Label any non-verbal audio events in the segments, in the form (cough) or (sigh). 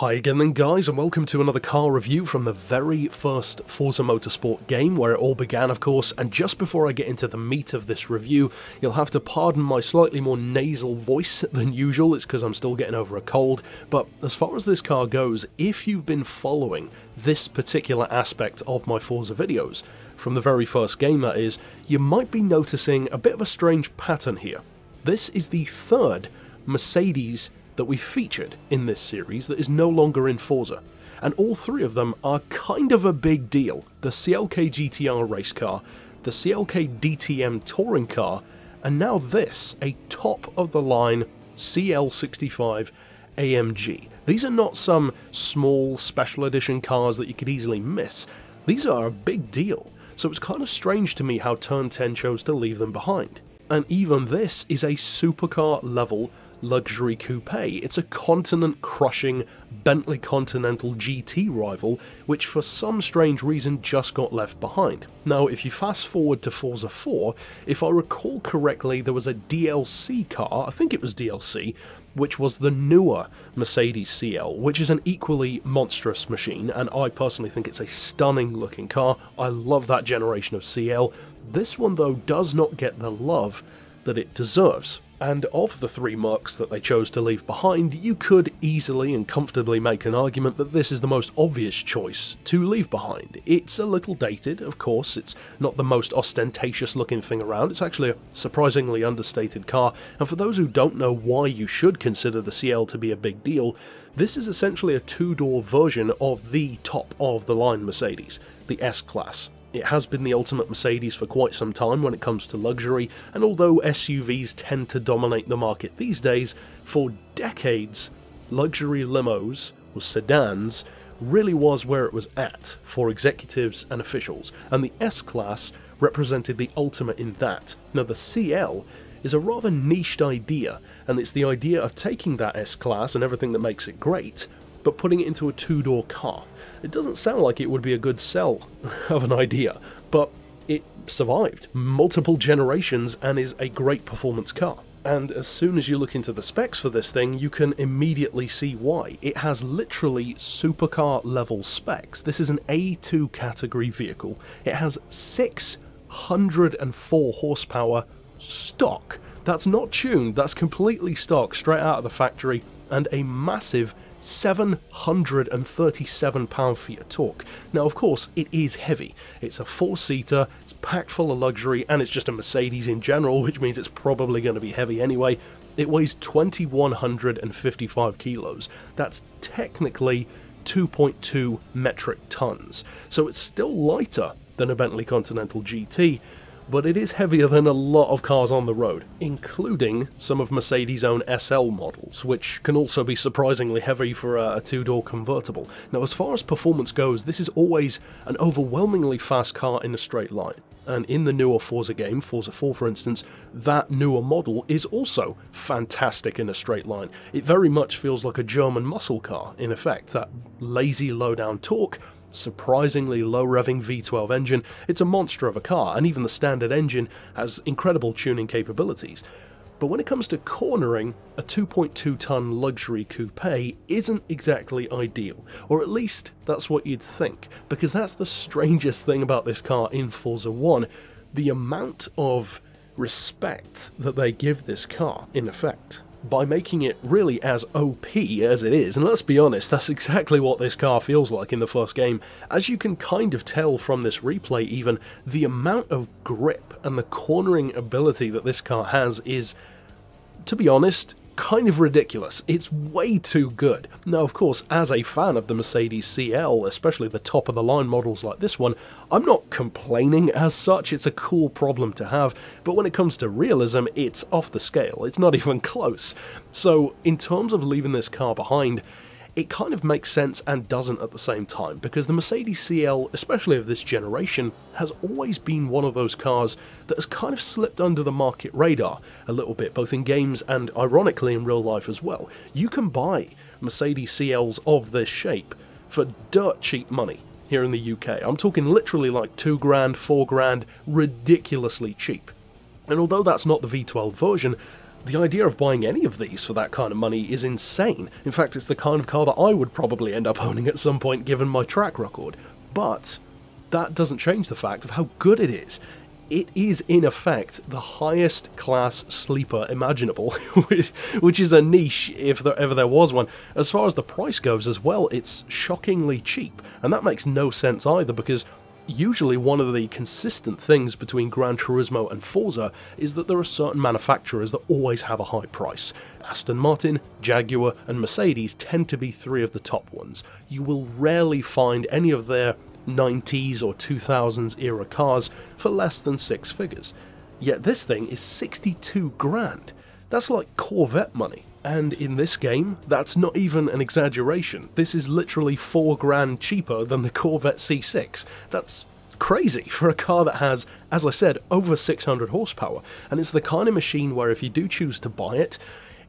Hi again then guys and welcome to another car review from the very first Forza Motorsport game where it all began of course. And just before I get into the meat of this review you'll have to pardon my slightly more nasal voice (laughs) than usual, it's because I'm still getting over a cold, but as far as this car goes, if you've been following this particular aspect of my Forza videos, from the very first game that is, you might be noticing a bit of a strange pattern here. This is the third Mercedes that we featured in this series that is no longer in Forza, and all three of them are kind of a big deal. The CLK GTR race car, the CLK DTM touring car, and now this, a top of the line CL65 AMG. These are not some small special edition cars that you could easily miss. These are a big deal, so it's kind of strange to me how Turn 10 chose to leave them behind. And even this is a supercar level luxury coupe. It's a continent crushing Bentley Continental GT rival, which for some strange reason just got left behind. Now, if you fast forward to Forza 4, if I recall correctly, there was a DLC car, I think it was DLC, which was the newer Mercedes CL, which is an equally monstrous machine, and I personally think it's a stunning looking car. I love that generation of CL. This one, though, does not get the love that it deserves. And of the three Mercs that they chose to leave behind, you could easily and comfortably make an argument that this is the most obvious choice to leave behind. It's a little dated, of course, it's not the most ostentatious looking thing around, it's actually a surprisingly understated car, and for those who don't know why you should consider the CL to be a big deal, this is essentially a two-door version of the top of the line Mercedes, the S-Class. It has been the ultimate Mercedes for quite some time when it comes to luxury, and although SUVs tend to dominate the market these days, for decades, luxury limos, or sedans, really was where it was at for executives and officials, and the S-Class represented the ultimate in that. Now the CL is a rather niched idea, and it's the idea of taking that S-Class and everything that makes it great, but putting it into a two-door car. It doesn't sound like it would be a good sell (laughs) of an idea, but it survived multiple generations and is a great performance car. And as soon as you look into the specs for this thing, you can immediately see why. It has literally supercar level specs. This is an A2 category vehicle. It has 604 horsepower stock. That's not tuned, that's completely stock, straight out of the factory, and a massive 737 pound-feet of torque. Now, of course, it is heavy. It's a four-seater, it's packed full of luxury, and it's just a Mercedes in general, which means it's probably going to be heavy anyway. It weighs 2,155 kilos. That's technically 2.2 metric tons. So it's still lighter than a Bentley Continental GT, but it is heavier than a lot of cars on the road, including some of Mercedes' own SL models, which can also be surprisingly heavy for a, two-door convertible. Now as far as performance goes, this is always an overwhelmingly fast car in a straight line. And in the newer Forza game, Forza 4 for instance, that newer model is also fantastic in a straight line. It very much feels like a German muscle car, in effect, that lazy low-down torque surprisingly low revving V12 engine, it's a monster of a car, and even the standard engine has incredible tuning capabilities. But when it comes to cornering, a 2.2 ton luxury coupe isn't exactly ideal, or at least that's what you'd think, because that's the strangest thing about this car in Forza 1, the amount of respect that they give this car, in effect by making it really as OP as it is, and let's be honest, that's exactly what this car feels like in the first game. As you can kind of tell from this replay even, the amount of grip and the cornering ability that this car has is, to be honest, kind of ridiculous. It's way too good. Now, of course, as a fan of the Mercedes CL, especially the top of the line models like this one, I'm not complaining as such, it's a cool problem to have, but when it comes to realism, it's off the scale, it's not (laughs) even close. So, in terms of leaving this car behind, it kind of makes sense and doesn't at the same time, because the Mercedes CL, especially of this generation, has always been one of those cars that has kind of slipped under the market radar a little bit, both in games and ironically in real life as well. You can buy Mercedes CLs of this shape for dirt cheap money here in the UK. I'm talking literally like 2 grand, 4 grand, ridiculously cheap. And although that's not the V12 version, The idea of buying any of these for that kind of money is insane. In fact, it's the kind of car that I would probably end up (laughs) owning at some point given my track record. But that doesn't change the fact of how good it is. It is, in effect, the highest class sleeper imaginable, (laughs) which is a niche if there ever there was one. As far as the price goes as well, it's shockingly cheap, and that makes no sense either because usually one of the consistent things between Gran Turismo and Forza is that there are certain manufacturers that always have a high price. Aston Martin, Jaguar, and Mercedes tend to be three of the top ones. You will rarely find any of their 90s or 2000s era cars for less than six figures. Yet this thing is 62 grand. That's like Corvette money. And in this game, that's not even an exaggeration. This is literally 4 grand cheaper than the Corvette C6. That's crazy for a car that has, as I said, over 600 horsepower. And it's the kind of machine where if you do choose to buy it,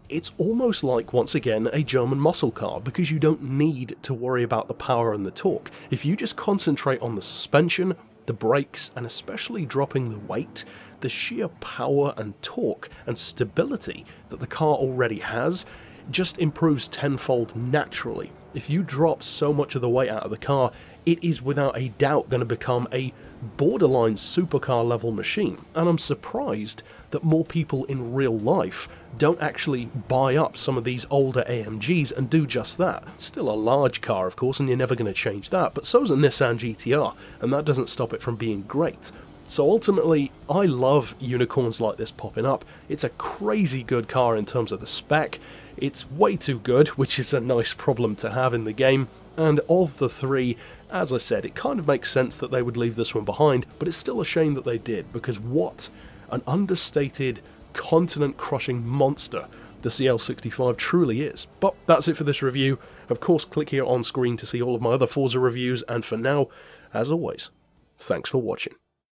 it's almost like, once again, a German muscle car because you don't need to worry about the power and the torque. If you just concentrate on the suspension, the brakes, and especially dropping the weight, the sheer power and torque and stability that the car already has just improves tenfold naturally. If you drop so much of the weight out of the car, it is without a doubt going to become a borderline supercar level machine, and I'm surprised that more people in real life don't actually buy up some of these older AMGs and do just that. It's still a large car, of course, and you're never going to change that, but so's a Nissan GTR, and that doesn't stop it from being great. So ultimately, I love unicorns like this popping up. It's a crazy good car in terms of the spec. It's way too good, which is a nice problem to have in the game. And of the three, as I said, it kind of makes sense that they would leave this one behind, but it's still a shame that they did, because what an understated, continent crushing monster the CL65 truly is. But that's it for this review. Of course, click here on screen to see all of my other Forza reviews, and for now, as always, thanks for watching.